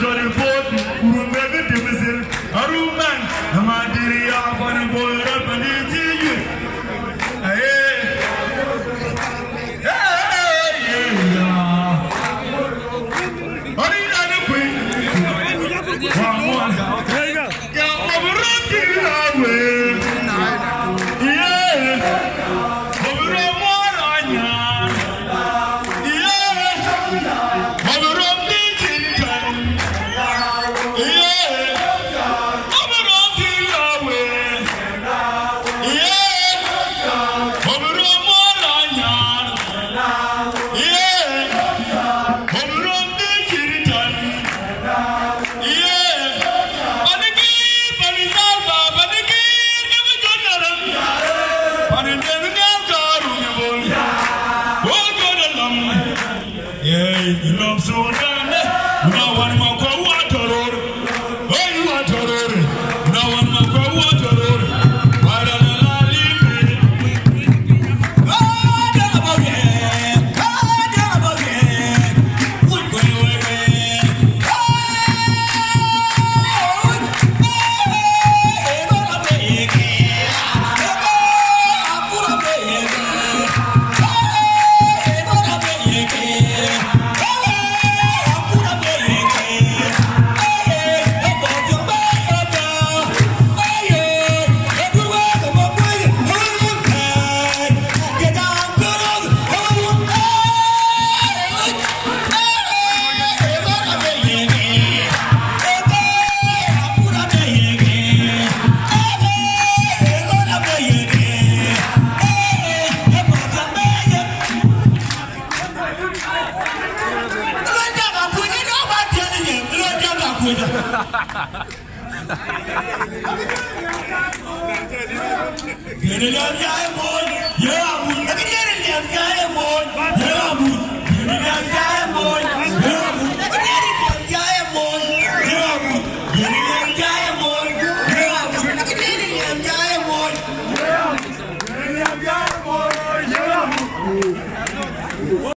Jordan You know I'm so done. You Gönüllem kaybol, yağmur. Gönüllem kaybol, yağmur. Gönüllem kaybol, yeah, Gönüllem kaybol, yağmur. Gönüllem